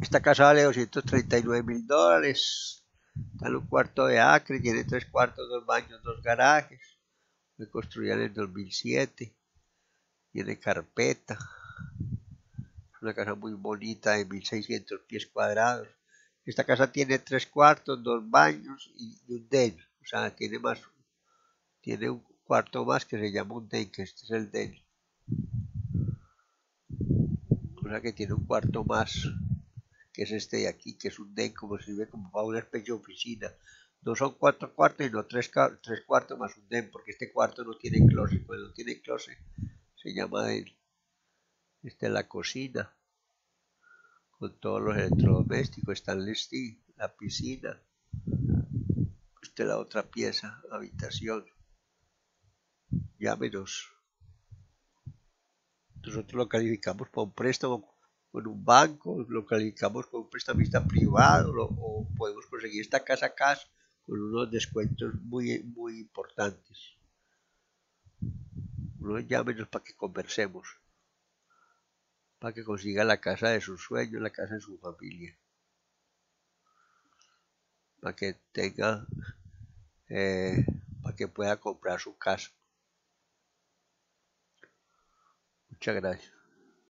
Esta casa vale 239 mil dólares. Está un cuarto de acre, tiene tres cuartos, dos baños, dos garajes. Fue construida en el 2007. Tiene carpeta. Es una casa muy bonita de 1600 pies cuadrados. Esta casa tiene tres cuartos, dos baños y un den. O sea, tiene más. Tiene un cuarto más que se llama un den, que este es el den. O sea que tiene un cuarto más que es este de aquí, que es un den, como sirve como para una especie de oficina. No son cuatro cuartos, sino tres, tres cuartos más un den, porque este cuarto no tiene closet. Cuando no tiene closet, se llama den. Esta es la cocina, con todos los electrodomésticos, está el steel, la piscina. Esta es la otra pieza, habitación. Llámenos. Nosotros lo calificamos para un préstamo con un banco, lo calificamos con un prestamista privado o podemos conseguir esta casa a casa con unos descuentos muy, muy importantes. No llámenos para que conversemos, para que consiga la casa de sus sueños, la casa de su familia, para que tenga, eh, para que pueda comprar su casa. Muchas gracias.